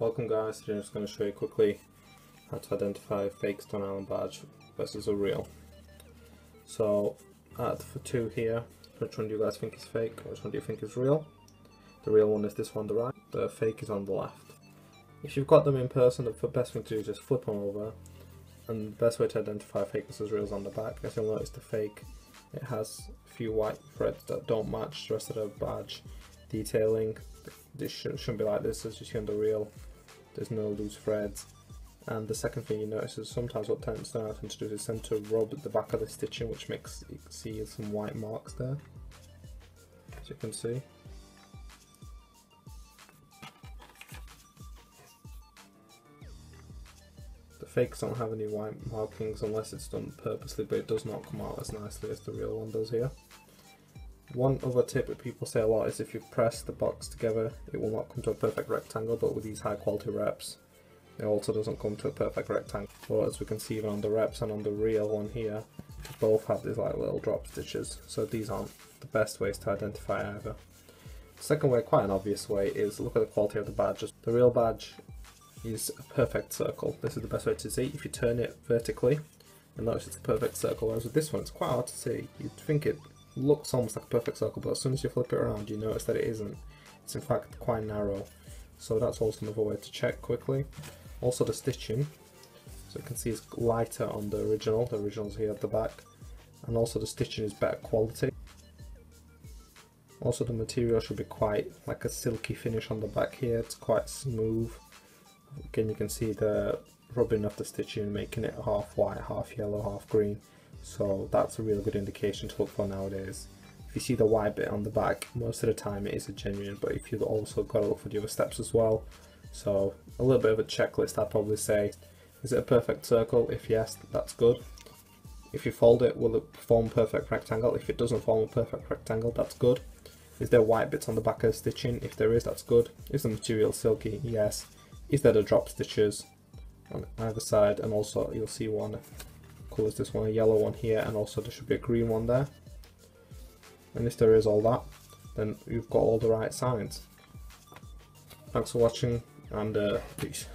Welcome guys, today I'm just going to show you quickly how to identify fake Stone Island badge versus a real. So, uh, for two here, which one do you guys think is fake, which one do you think is real? The real one is this one on the right, the fake is on the left. If you've got them in person, the best thing to do is just flip them over, and the best way to identify fake versus real is on the back. As you'll notice the fake, it has a few white threads that don't match the rest of the badge detailing. This shouldn't be like this, as you see on the real there's no loose threads. And the second thing you notice is sometimes what tends to happen to do is tend to rub the back of the stitching, which makes you see some white marks there, as you can see. The fakes don't have any white markings unless it's done purposely, but it does not come out as nicely as the real one does here. One other tip that people say a lot is if you press the box together, it will not come to a perfect rectangle, but with these high quality reps, it also doesn't come to a perfect rectangle. But as we can see even on the reps and on the real one here, both have these like little drop stitches, so these aren't the best ways to identify either. The second way, quite an obvious way, is look at the quality of the badges. The real badge is a perfect circle. This is the best way to see. If you turn it vertically, you'll notice it's a perfect circle, whereas with this one it's quite hard to see. You'd think it looks almost like a perfect circle, but as soon as you flip it around, you notice that it isn't. It's in fact quite narrow. So that's also another way to check quickly. Also the stitching, so you can see it's lighter on the original. The original's here at the back. And also the stitching is better quality. Also the material should be quite like a silky finish on the back here. It's quite smooth. Again, you can see the rubbing of the stitching making it half white, half yellow, half green. So that's a really good indication to look for nowadays. If you see the white bit on the back, most of the time it is a genuine, but if you've also got to look for the other steps as well. So a little bit of a checklist I'd probably say. Is it a perfect circle? If yes, that's good. If you fold it, will it form a perfect rectangle? If it doesn't form a perfect rectangle, that's good. Is there white bits on the back of the stitching? If there is, that's good. Is the material silky? Yes. Is there the drop stitches on either side? And also you'll see one is this one, a yellow one here, and also there should be a green one there. And if there is all that, then you've got all the right signs. Thanks for watching, and uh, peace.